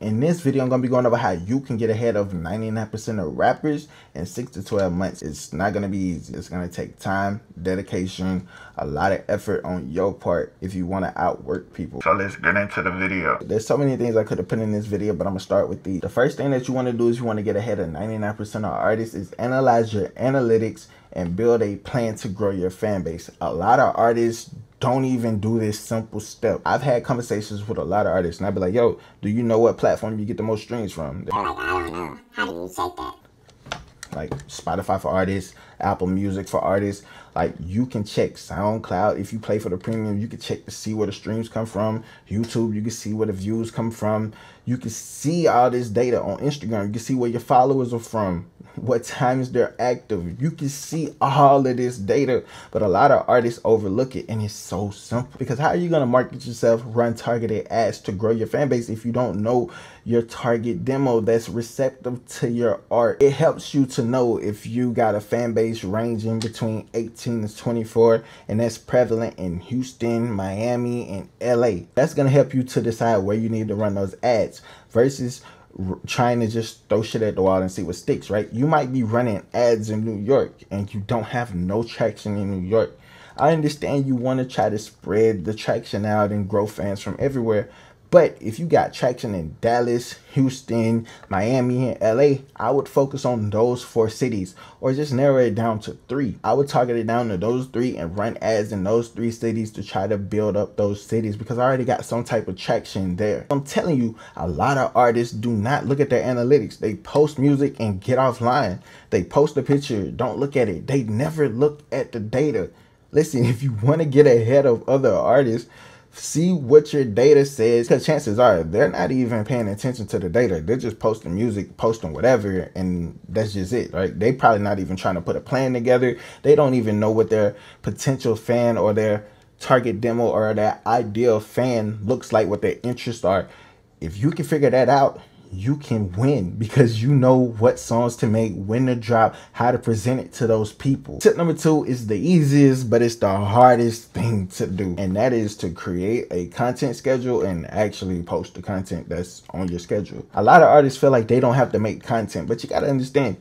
In this video, I'm going to be going over how you can get ahead of 99% of rappers in 6 to 12 months. It's not going to be easy. It's going to take time, dedication, a lot of effort on your part if you want to outwork people. So let's get into the video. There's so many things I could have put in this video, but I'm going to start with the. The first thing that you want to do is you want to get ahead of 99% of artists is analyze your analytics and build a plan to grow your fan base. A lot of artists don't even do this simple step. I've had conversations with a lot of artists and I'd be like, yo, do you know what platform you get the most streams from? They're like, I don't know. How do you check that? Like Spotify for artists, Apple Music for artists. Like you can check SoundCloud. If you play for the premium, you can check to see where the streams come from. YouTube, you can see where the views come from. You can see all this data on Instagram. You can see where your followers are from what times they're active. You can see all of this data, but a lot of artists overlook it and it's so simple. Because how are you going to market yourself, run targeted ads to grow your fan base if you don't know your target demo that's receptive to your art? It helps you to know if you got a fan base ranging between 18 to 24 and that's prevalent in Houston, Miami, and LA. That's to help you to decide where you need to run those ads versus trying to just throw shit at the wall and see what sticks, right? You might be running ads in New York and you don't have no traction in New York. I understand you want to try to spread the traction out and grow fans from everywhere, but if you got traction in Dallas, Houston, Miami, and LA, I would focus on those four cities or just narrow it down to three. I would target it down to those three and run ads in those three cities to try to build up those cities because I already got some type of traction there. I'm telling you, a lot of artists do not look at their analytics. They post music and get offline. They post a picture, don't look at it. They never look at the data. Listen, if you want to get ahead of other artists, see what your data says because chances are they're not even paying attention to the data. They're just posting music posting whatever and that's just it right? They probably not even trying to put a plan together. They don't even know what their potential fan or their target demo or their ideal fan looks like what their interests are. If you can figure that out you can win because you know what songs to make, when to drop, how to present it to those people. Tip number two is the easiest, but it's the hardest thing to do. And that is to create a content schedule and actually post the content that's on your schedule. A lot of artists feel like they don't have to make content, but you got to understand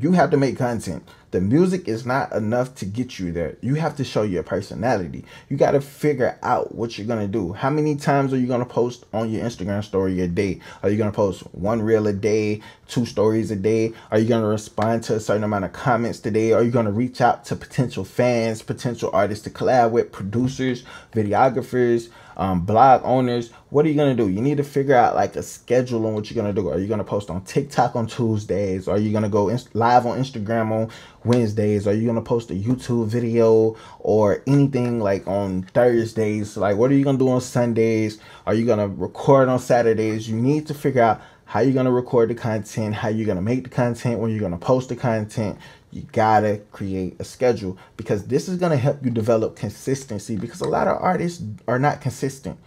you have to make content. The music is not enough to get you there. You have to show your personality. You got to figure out what you're going to do. How many times are you going to post on your Instagram story a day? Are you going to post one reel a day, two stories a day? Are you going to respond to a certain amount of comments today? Are you going to reach out to potential fans, potential artists to collab with, producers, videographers, um, blog owners, what are you going to do? You need to figure out like a schedule on what you're going to do. Are you going to post on TikTok on Tuesdays? Are you going to go live on Instagram on Wednesdays? Are you to post a YouTube video or anything like on Thursdays? Like, what are you to do on Sundays? Are you to record on Saturdays? You need to figure out how you're to record the content, how you're to make the content, when you're to post the content you gotta create a schedule because this is gonna help you develop consistency because a lot of artists are not consistent.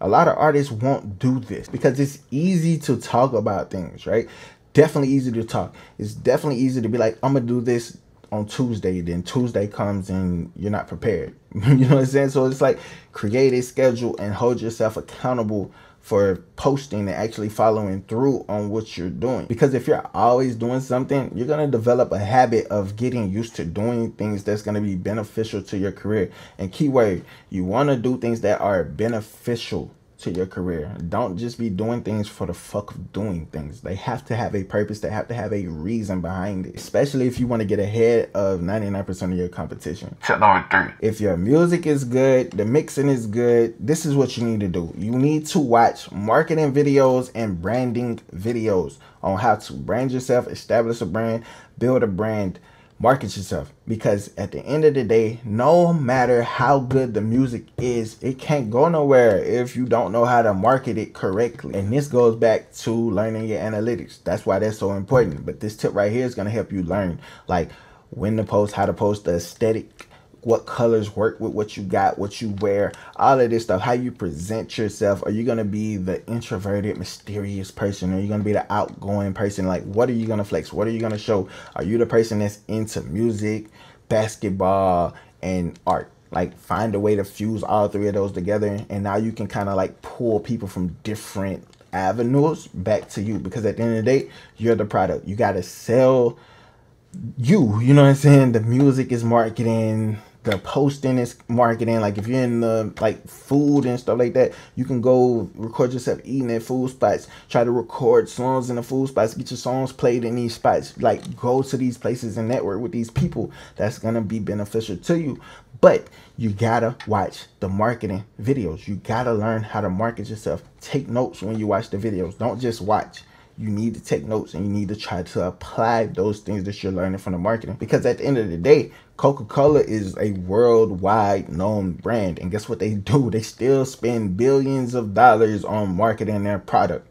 A lot of artists won't do this because it's easy to talk about things, right? Definitely easy to talk. It's definitely easy to be like, I'm gonna do this on Tuesday, then Tuesday comes and you're not prepared. you know what I'm saying? So it's like create a schedule and hold yourself accountable for posting and actually following through on what you're doing. Because if you're always doing something, you're to develop a habit of getting used to doing things that's to be beneficial to your career. And keyword, you want to do things that are beneficial to your career. Don't just be doing things for the fuck of doing things. They have to have a purpose. They have to have a reason behind it. Especially if you want to get ahead of 99% of your competition. Tip number three. If your music is good, the mixing is good, this is what you need to do. You need to watch marketing videos and branding videos on how to brand yourself, establish a brand, build a brand market yourself. Because at the end of the day no matter how good the music is it can't go nowhere if you don't know how to market it correctly. And this goes back to learning your analytics. That's why that's so important. But this tip right here is going to help you learn like when to post how to post the aesthetic what colors work with what you got, what you wear, all of this stuff, how you present yourself. Are you going to be the introverted, mysterious person? Are you going to be the outgoing person? Like, what are you going to flex? What are you going to show? Are you the person that's into music, basketball, and art? Like, find a way to fuse all three of those together. And now you can kind of like pull people from different avenues back to you because at the end of the day, you're the product. You got to sell you. You know what I'm saying? The music is marketing the posting is marketing. Like if you're in the like food and stuff like that, you can go record yourself eating at food spots. Try to record songs in the food spots. Get your songs played in these spots. Like go to these places and network with these people. That's gonna be beneficial to you. But you gotta watch the marketing videos. You gotta learn how to market yourself. Take notes when you watch the videos. Don't just watch you need to take notes and you need to try to apply those things that you're learning from the marketing. Because at the end of the day coca-cola is a worldwide known brand. And guess what they do? They still spend billions of dollars on marketing their product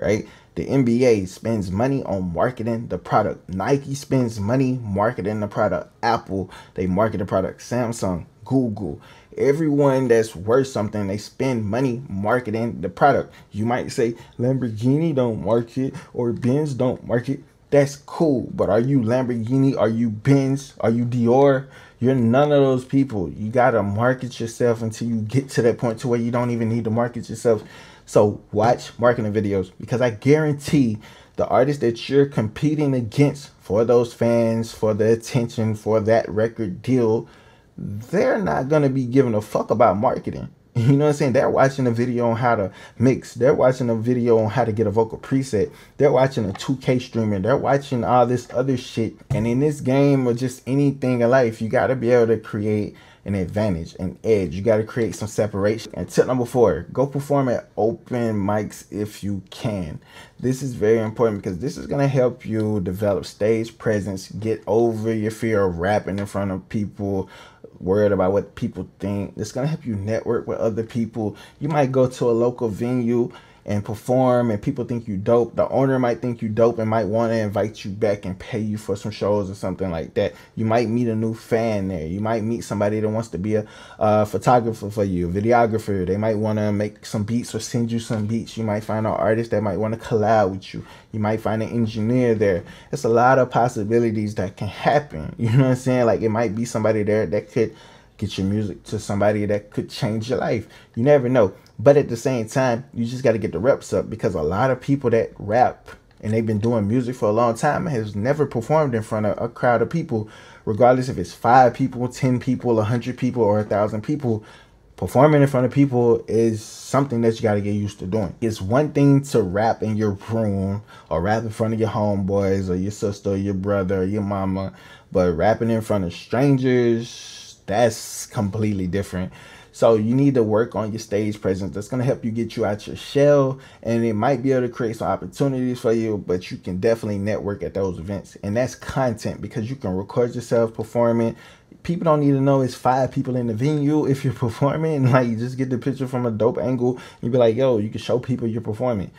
right? The nba spends money on marketing the product. Nike spends money marketing the product. Apple they market the product. Samsung google. Everyone that's worth something they spend money marketing the product. You might say lamborghini don't market or benz don't market that's cool but are you lamborghini? Are you benz? Are you dior? You're none of those people. You gotta market yourself until you get to that point to where you don't even need to market yourself. So watch marketing videos because i guarantee the artist that you're competing against for those fans for the attention for that record deal they're not going to be giving a fuck about marketing. You know what I'm saying? They're watching a video on how to mix. They're watching a video on how to get a vocal preset. They're watching a 2K streamer. They're watching all this other shit. And in this game or just anything in life, you got to be able to create an advantage, an edge. You got to create some separation. And tip number four, go perform at open mics if you can. This is very important because this is going to help you develop stage presence, get over your fear of rapping in front of people, worried about what people think. It's gonna help you network with other people. You might go to a local venue and perform and people think you dope. The owner might think you dope and might want to invite you back and pay you for some shows or something like that. You might meet a new fan there. You might meet somebody that wants to be a photographer for you, videographer. They might want to make some beats or send you some beats. You might find an artist that might want to collab with you. You might find an engineer there. It's a lot of possibilities that can happen. You know what I'm saying? Like it might be somebody there that could get your music to somebody that could change your life. You never know. But at the same time, you just got to get the reps up because a lot of people that rap and they've been doing music for a long time has never performed in front of a crowd of people, regardless if it's five people, 10 people, a 100 people, or a thousand people. Performing in front of people is something that you got to get used to doing. It's one thing to rap in your room or rap in front of your homeboys or your sister or your brother or your mama, but rapping in front of strangers, that's completely different. So you need to work on your stage presence. That's going to help you get you out your shell and it might be able to create some opportunities for you, but you can definitely network at those events. And that's content because you can record yourself performing. People don't need to know it's five people in the venue if you're performing. Like you just get the picture from a dope angle. You be like, yo, you can show people you're performing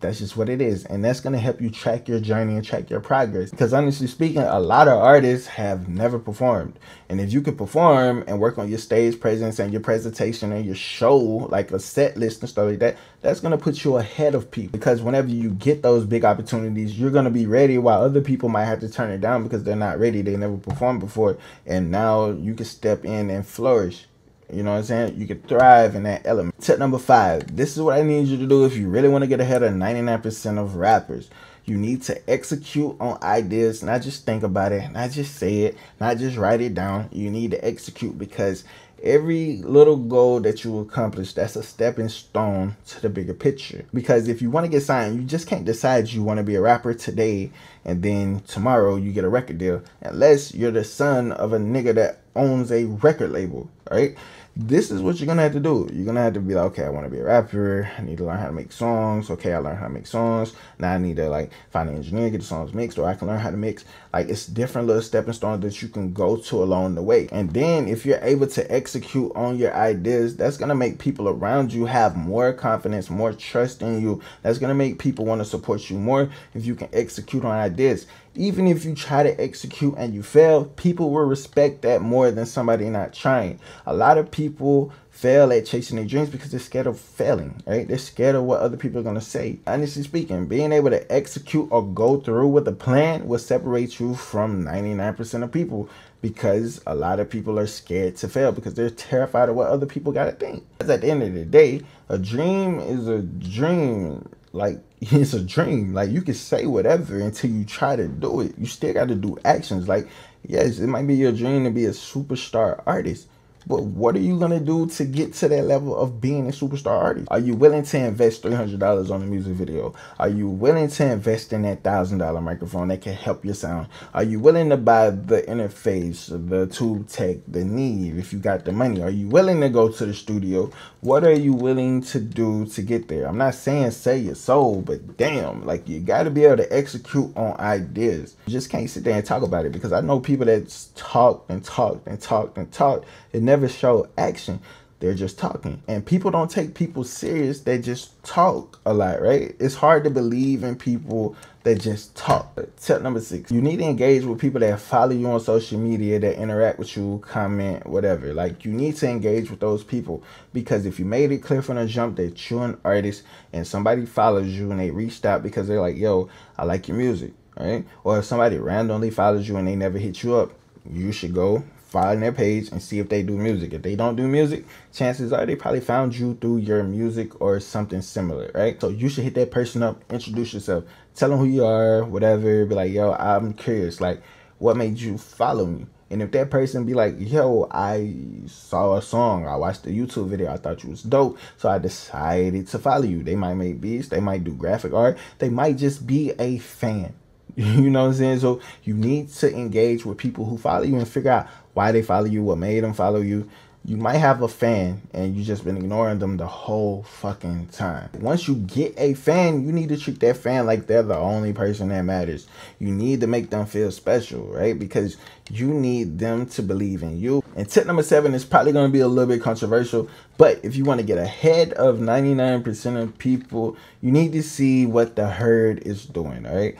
that's just what it is. And that's going to help you track your journey and track your progress. Because honestly speaking a lot of artists have never performed. And if you can perform and work on your stage presence and your presentation and your show like a set list and stuff like that that's going to put you ahead of people. Because whenever you get those big opportunities you're going to be ready while other people might have to turn it down because they're not ready. They never performed before. And now you can step in and flourish you know what I'm saying? You can thrive in that element. Tip number five. This is what I need you to do if you really want to get ahead of 99% of rappers. You need to execute on ideas, not just think about it, not just say it, not just write it down. You need to execute because every little goal that you accomplish, that's a stepping stone to the bigger picture. Because if you want to get signed, you just can't decide you want to be a rapper today and then tomorrow you get a record deal unless you're the son of a nigga that owns a record label, right? This is what you're gonna have to do. You're gonna have to be like, okay, I want to be a rapper. I need to learn how to make songs. Okay, I learned how to make songs. Now I need to like find an engineer, get the songs mixed, or I can learn how to mix. Like it's different little stepping stones that you can go to along the way. And then if you're able to execute on your ideas, that's gonna make people around you have more confidence, more trust in you. That's gonna make people want to support you more if you can execute on ideas even if you try to execute and you fail, people will respect that more than somebody not trying. A lot of people fail at chasing their dreams because they're scared of failing, right? They're scared of what other people are going to say. Honestly speaking, being able to execute or go through with a plan will separate you from 99% of people because a lot of people are scared to fail because they're terrified of what other people got to think. Because at the end of the day, a dream is a dream like it's a dream. Like you can say whatever until you try to do it. You still got to do actions. Like yes, it might be your dream to be a superstar artist, but what are you gonna do to get to that level of being a superstar artist? Are you willing to invest three hundred dollars on a music video? Are you willing to invest in that thousand dollar microphone that can help your sound? Are you willing to buy the interface, the tube tech, the Neve if you got the money? Are you willing to go to the studio? What are you willing to do to get there? I'm not saying sell your soul, but damn, like you got to be able to execute on ideas. You just can't sit there and talk about it because I know people that talk and talk and talk and talk and never never show action. They're just talking. And people don't take people serious. They just talk a lot, right? It's hard to believe in people that just talk. Tip number six, you need to engage with people that follow you on social media, that interact with you, comment, whatever. Like you need to engage with those people because if you made it clear from the jump that you're an artist and somebody follows you and they reached out because they're like, yo, I like your music, right? Or if somebody randomly follows you and they never hit you up, you should go follow their page and see if they do music. If they don't do music, chances are they probably found you through your music or something similar, right? So you should hit that person up, introduce yourself, tell them who you are, whatever. Be like, yo, I'm curious, like, what made you follow me? And if that person be like, yo, I saw a song, I watched a YouTube video, I thought you was dope, so I decided to follow you. They might make beats, they might do graphic art, they might just be a fan. You know what I'm saying? So you need to engage with people who follow you and figure out why they follow you, what made them follow you. You might have a fan and you just been ignoring them the whole fucking time. Once you get a fan, you need to treat that fan like they're the only person that matters. You need to make them feel special, right? Because you need them to believe in you. And tip number seven is probably going to be a little bit controversial, but if you want to get ahead of 99% of people, you need to see what the herd is doing, all right?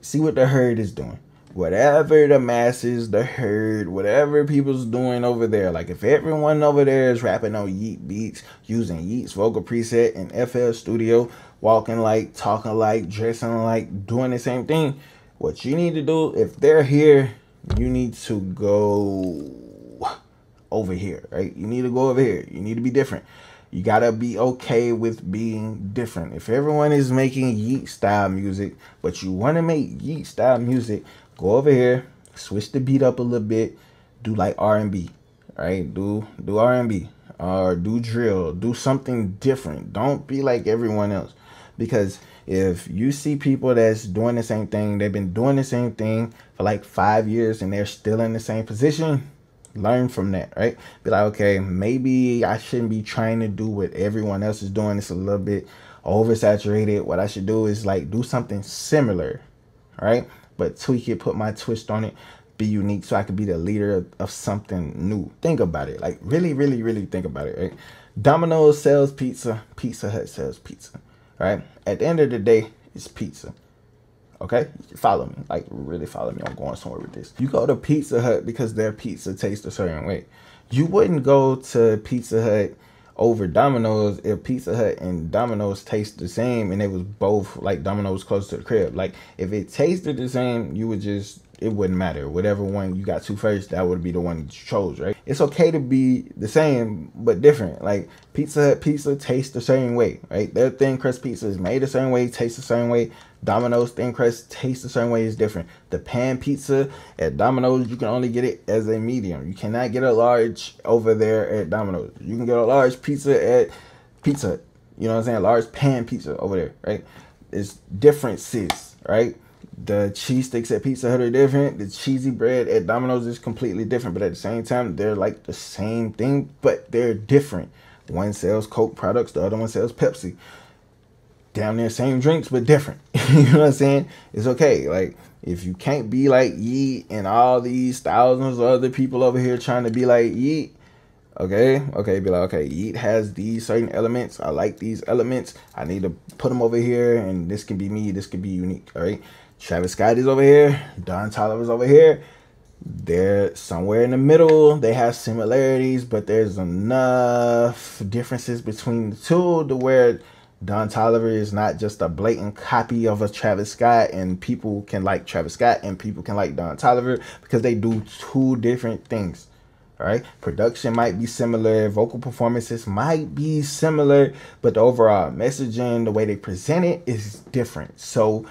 See what the herd is doing whatever the masses, the herd, whatever people's doing over there. Like if everyone over there is rapping on Yeat beats, using Yeat's vocal preset in FL Studio, walking like, talking like, dressing like, doing the same thing, what you need to do, if they're here, you need to go over here, right? You need to go over here. You need to be different. You gotta be okay with being different. If everyone is making Yeat style music, but you wanna make Yeat style music, go over here, switch the beat up a little bit, do like R&B, right? Do do R&B or do drill, do something different. Don't be like everyone else because if you see people that's doing the same thing, they've been doing the same thing for like 5 years and they're still in the same position, learn from that, right? Be like, okay, maybe I shouldn't be trying to do what everyone else is doing. It's a little bit oversaturated. What I should do is like do something similar, right? but tweak it, put my twist on it, be unique so I could be the leader of, of something new. Think about it. Like really, really, really think about it, right? Domino's sells pizza, Pizza Hut sells pizza. Right? At the end of the day, it's pizza. Okay? Follow me. Like really follow me. I'm going somewhere with this. You go to Pizza Hut because their pizza tastes a certain way. You wouldn't go to Pizza Hut over Domino's if Pizza Hut and Domino's taste the same and it was both like Domino's close to the crib. Like if it tasted the same, you would just it wouldn't matter. Whatever one you got to first, that would be the one you chose, right? It's okay to be the same but different. Like Pizza pizza tastes the same way, right? Their thin crust pizza is made the same way, tastes the same way. Domino's thin crust tastes the same way, is different. The pan pizza at Domino's, you can only get it as a medium. You cannot get a large over there at Domino's. You can get a large pizza at Pizza. You know what I'm saying? Large pan pizza over there, right? It's differences, right? The cheese sticks at Pizza Hut are different. The cheesy bread at Domino's is completely different, but at the same time, they're like the same thing, but they're different. One sells Coke products, the other one sells Pepsi. Down there, same drinks, but different. you know what I'm saying? It's okay. Like, if you can't be like Yeat and all these thousands of other people over here trying to be like Yeat, okay, okay, be like, okay, Yeat has these certain elements. I like these elements. I need to put them over here, and this can be me. This can be unique. All right. Travis Scott is over here. Don Toliver's over here. They're somewhere in the middle. They have similarities, but there's enough differences between the two to where Don Toliver is not just a blatant copy of a Travis Scott, and people can like Travis Scott and people can like Don Toliver because they do two different things. All right, production might be similar, vocal performances might be similar, but the overall messaging, the way they present it is different. So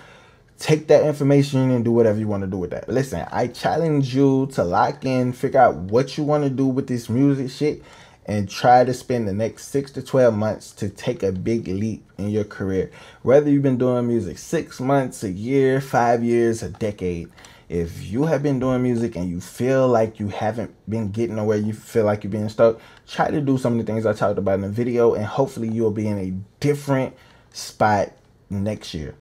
take that information and do whatever you want to do with that. But listen, I challenge you to lock in, figure out what you want to do with this music shit, and try to spend the next six to 12 months to take a big leap in your career. Whether you've been doing music six months, a year, five years, a decade. If you have been doing music and you feel like you haven't been getting where you feel like you're being stuck, try to do some of the things I talked about in the video, and hopefully you'll be in a different spot next year.